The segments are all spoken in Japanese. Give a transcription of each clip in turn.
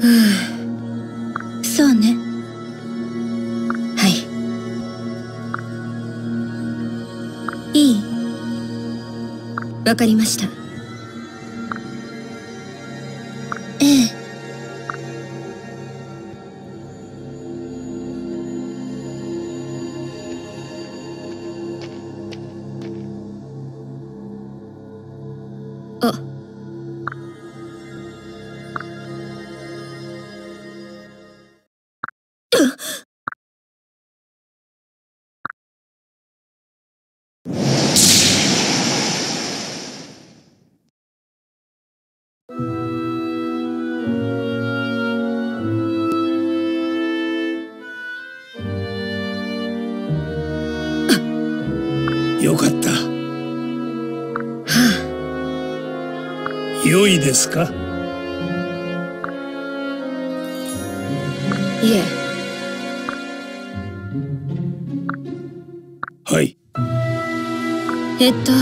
うん。そうね。はい。いい。わかりました。いですか？あいえ。はい。えっと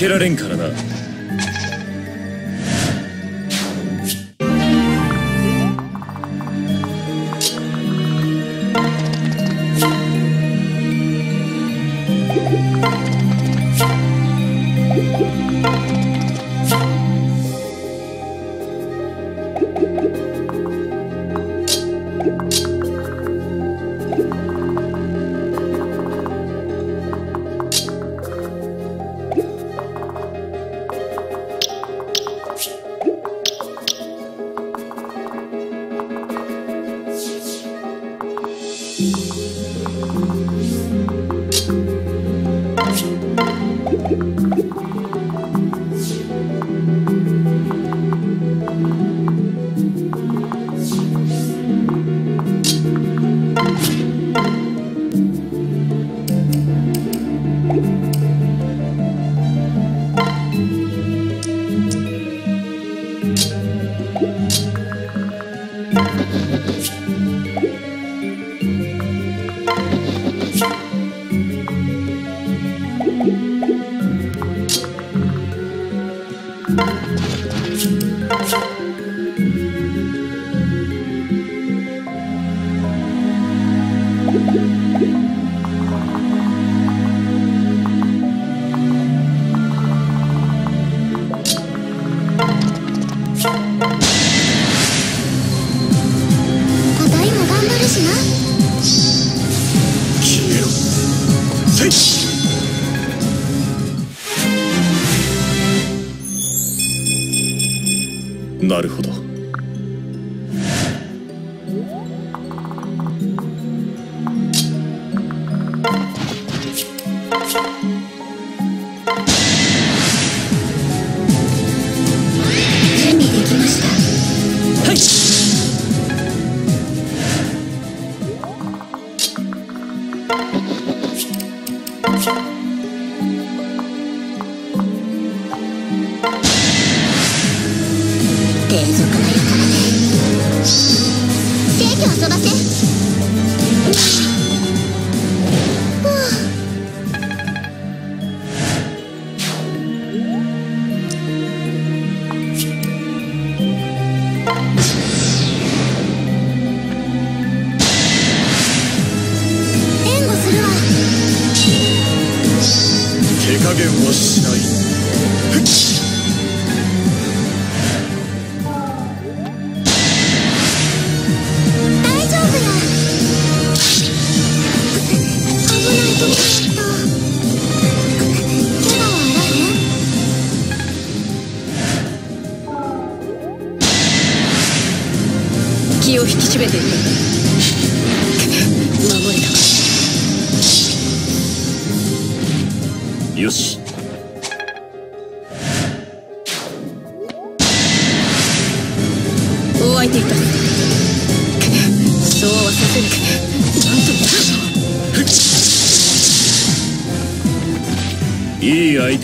けられんから старых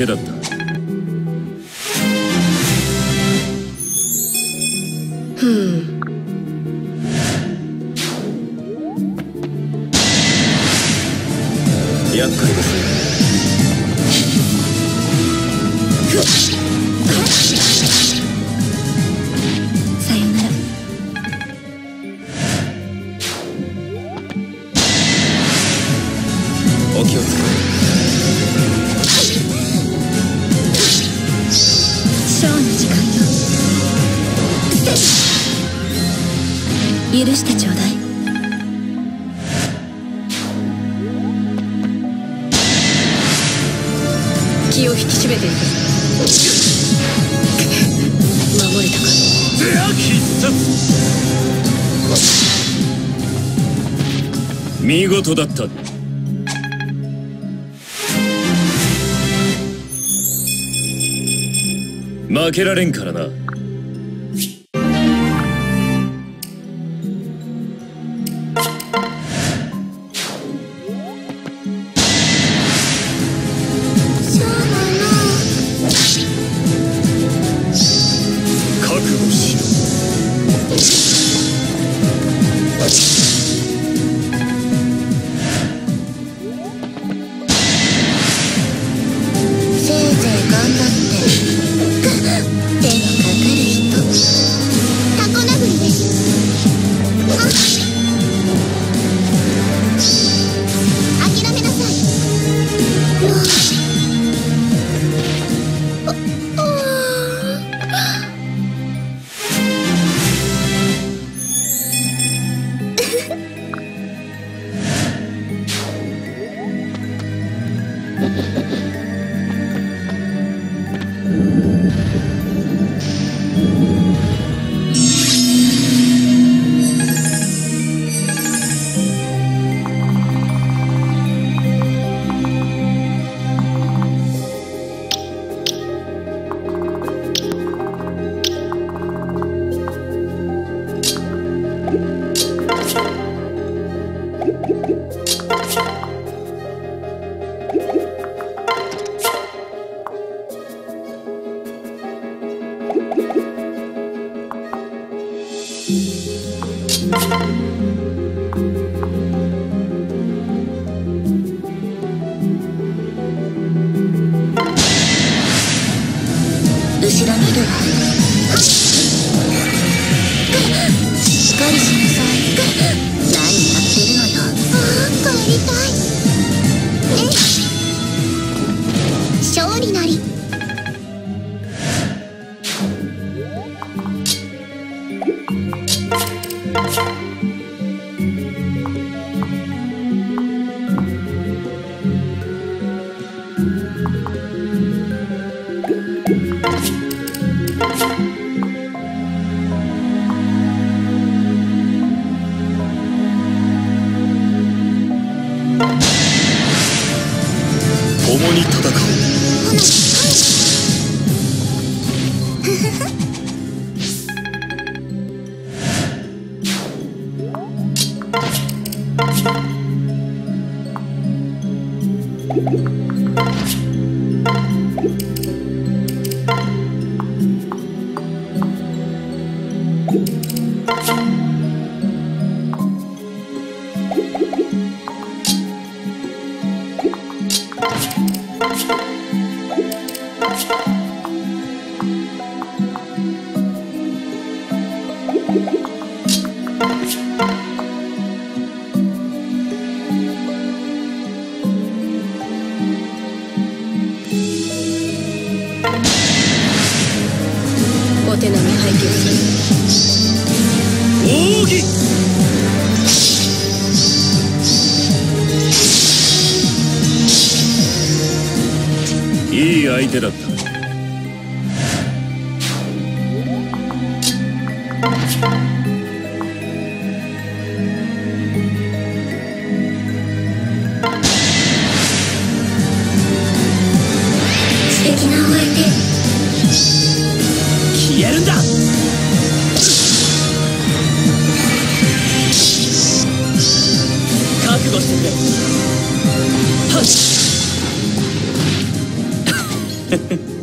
だった見事だった。負けられんからな。覚悟してく。れはっ。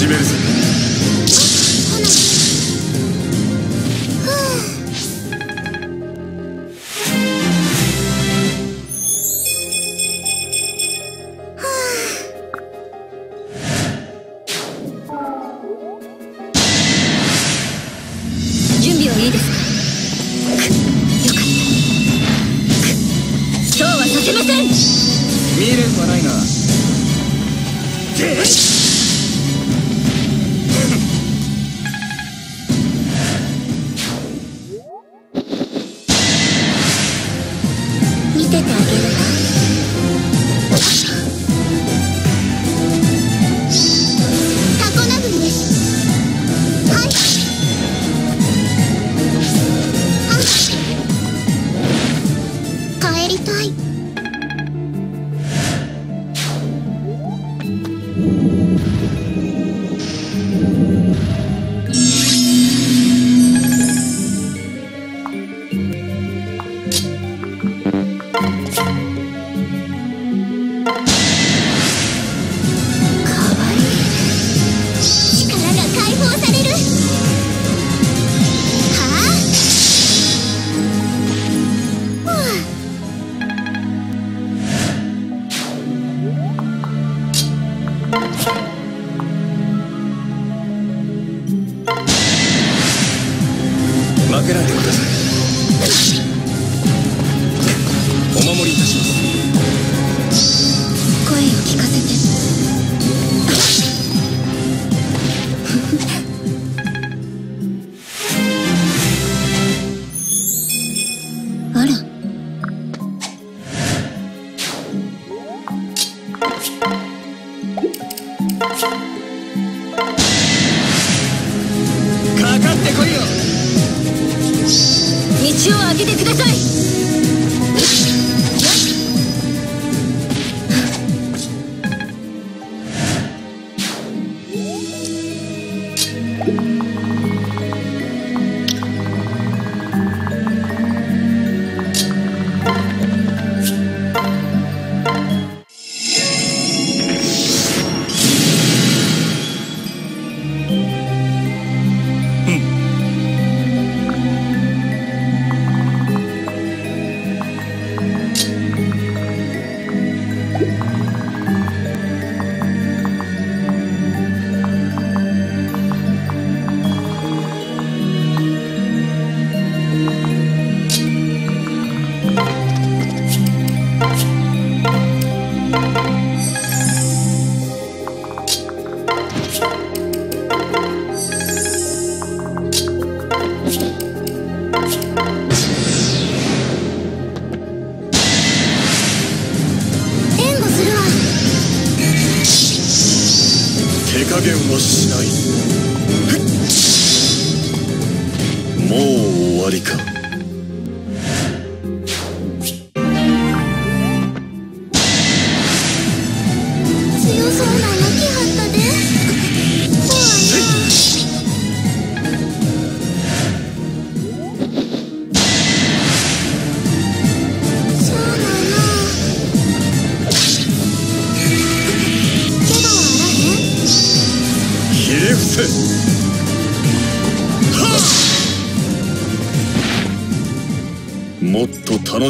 始めるぜ。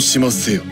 しませよ。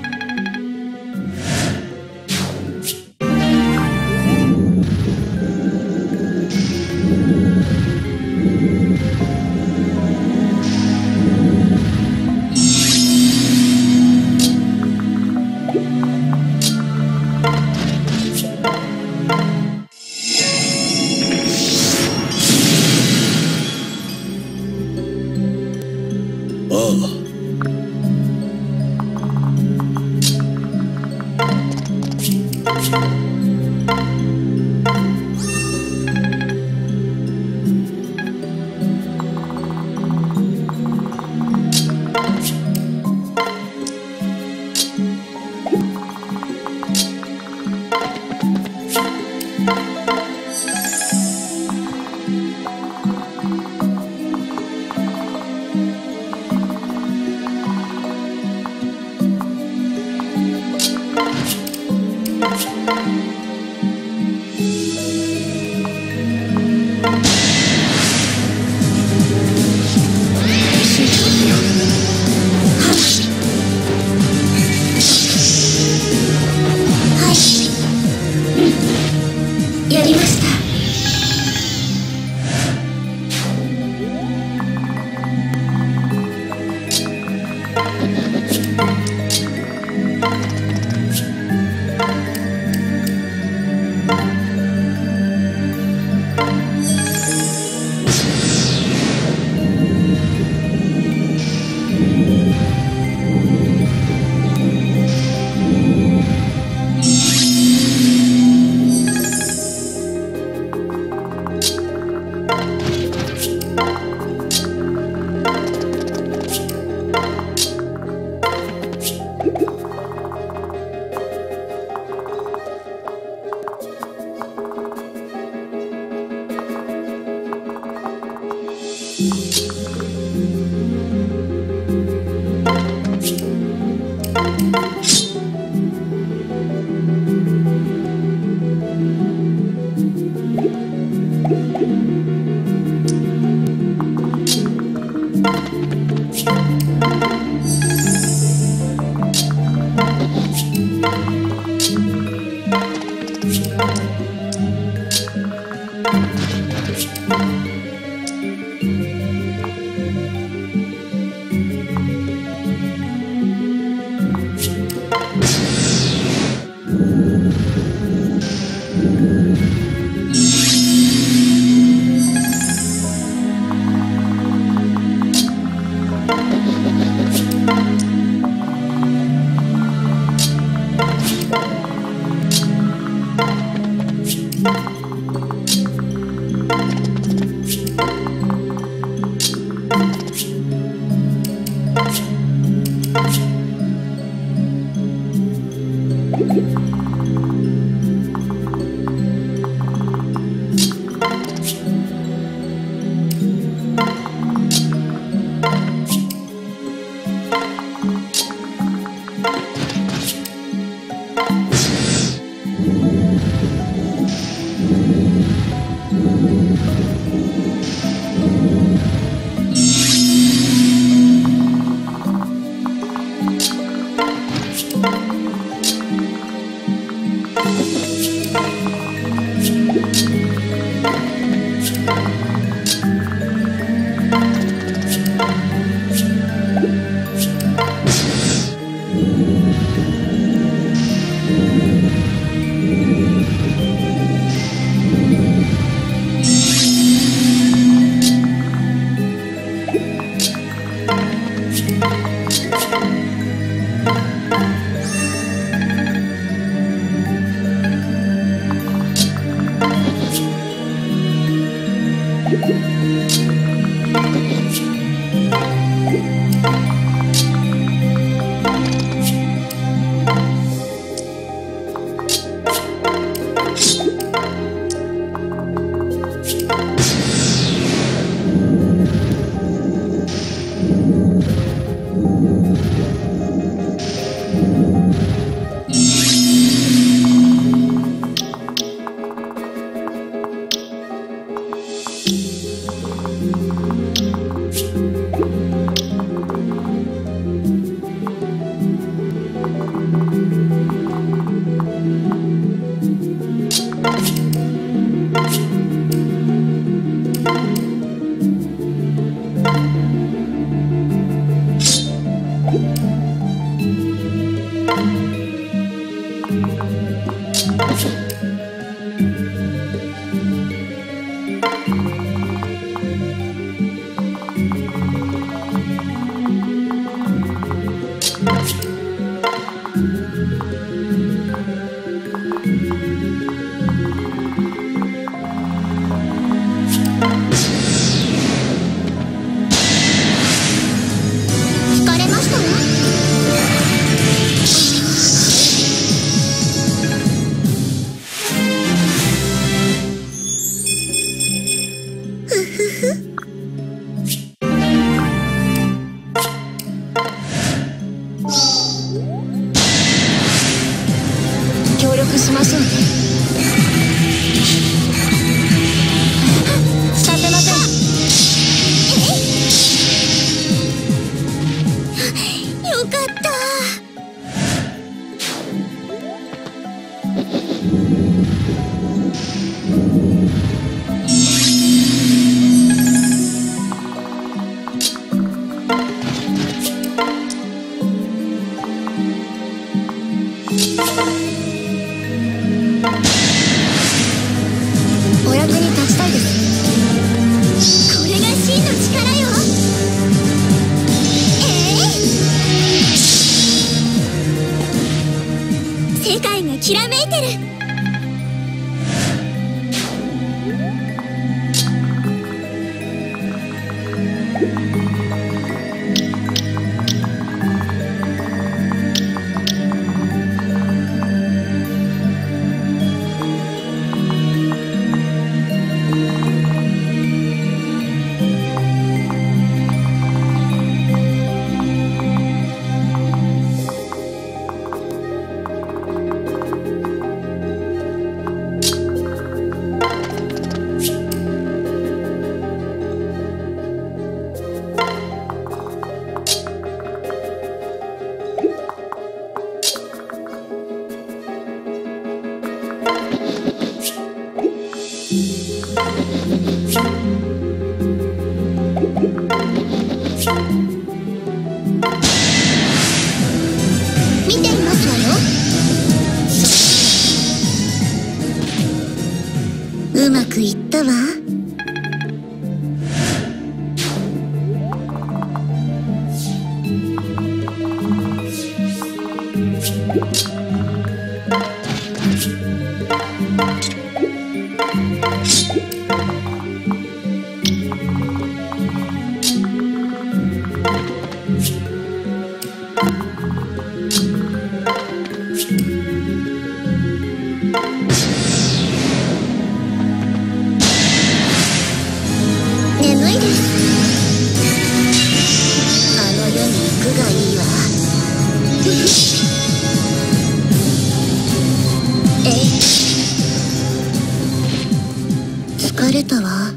的了。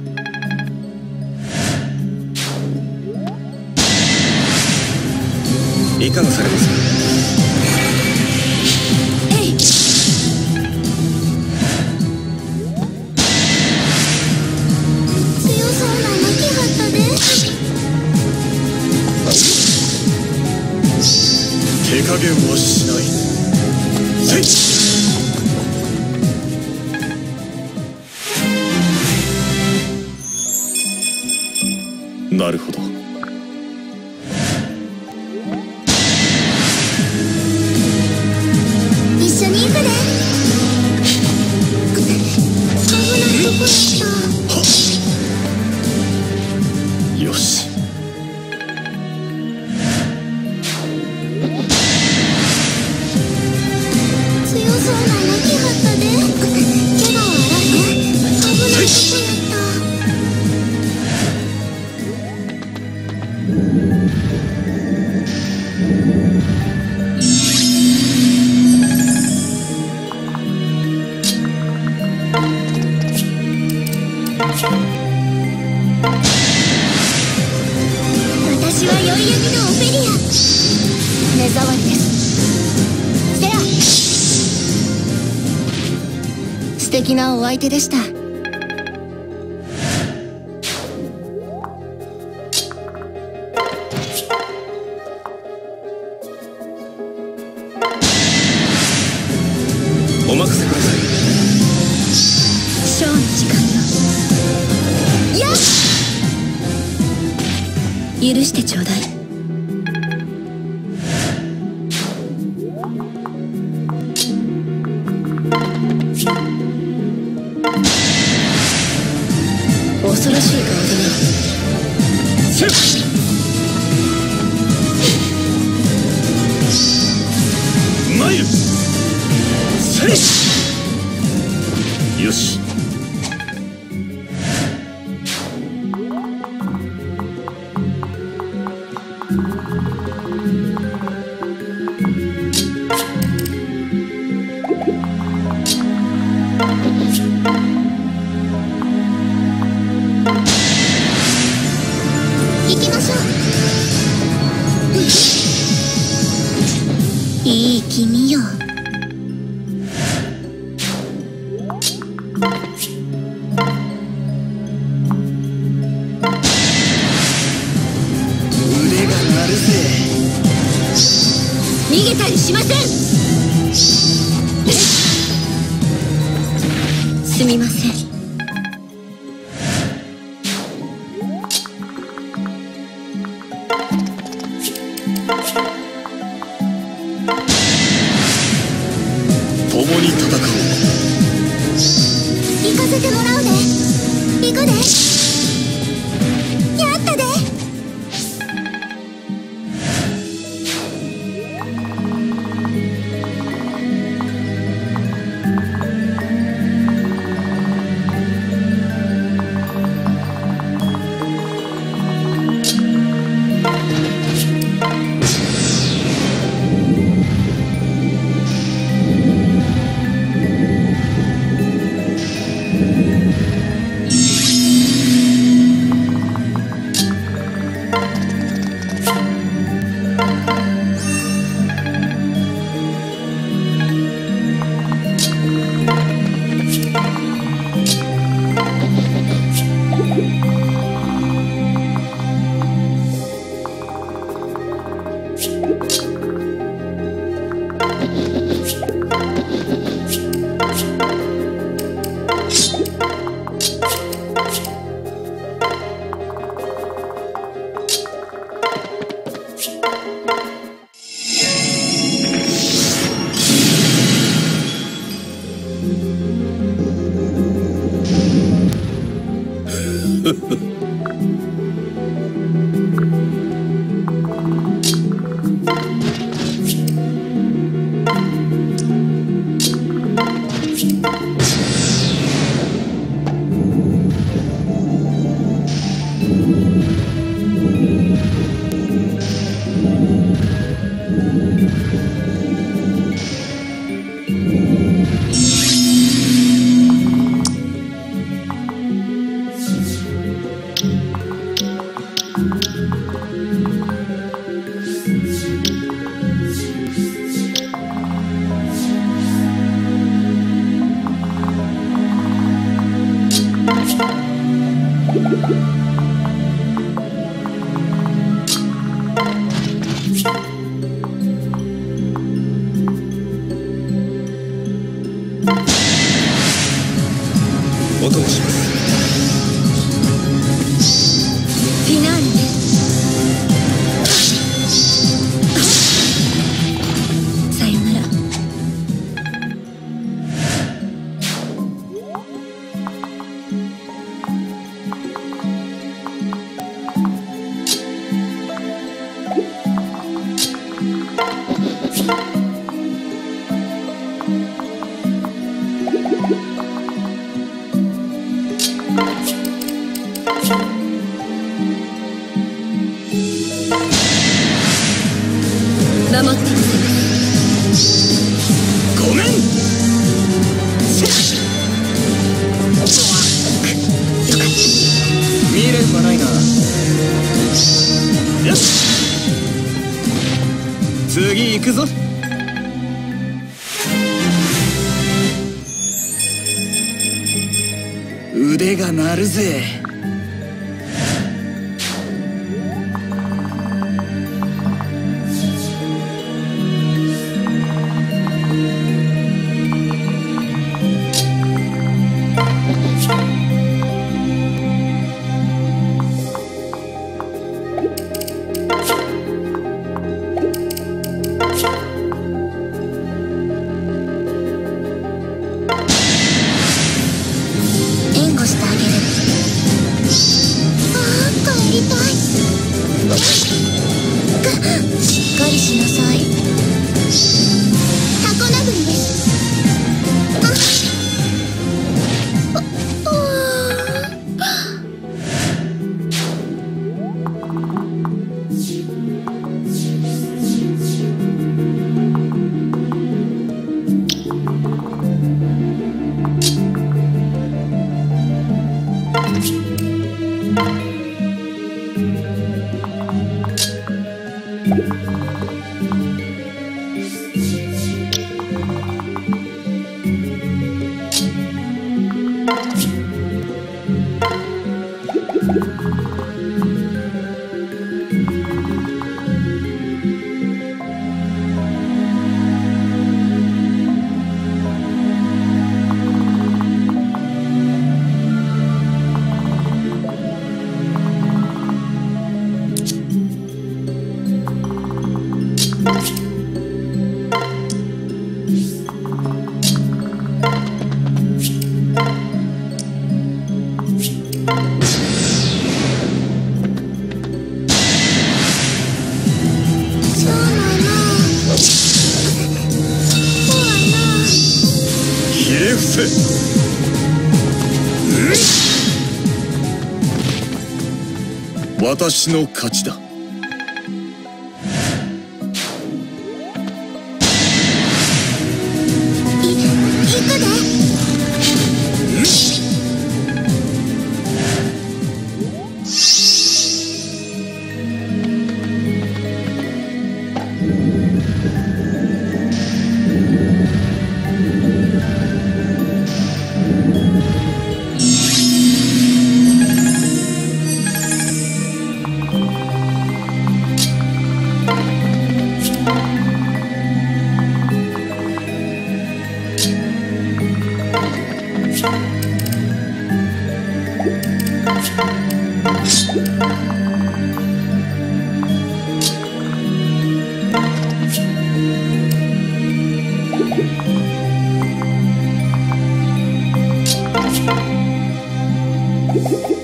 私は宵闇のオフェリア目障りですセラ。素敵なお相手でした。君よ。お私の勝ちだ。Música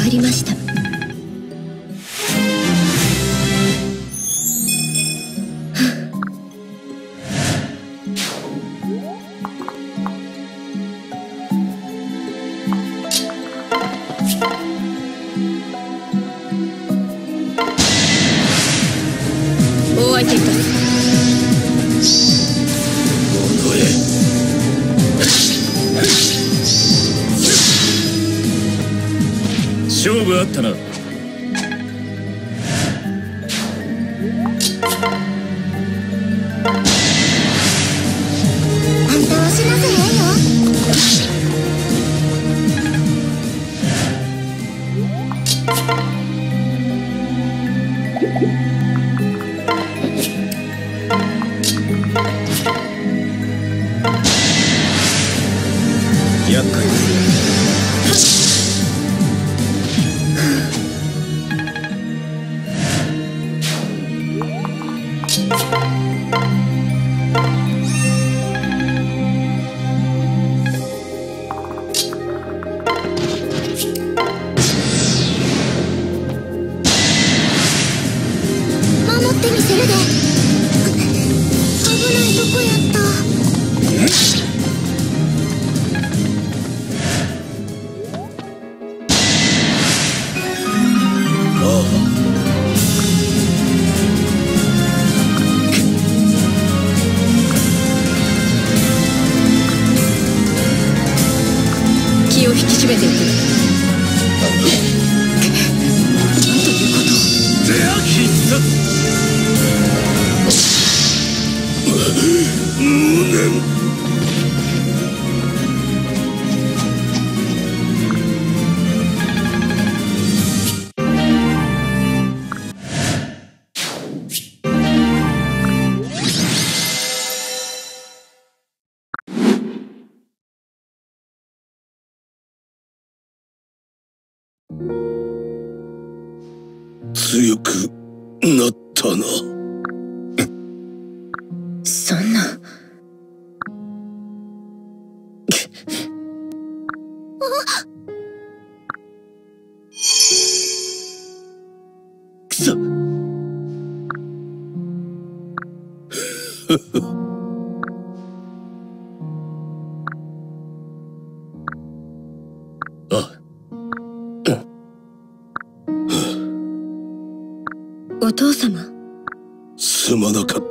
ありました。な お父様。すまなかっ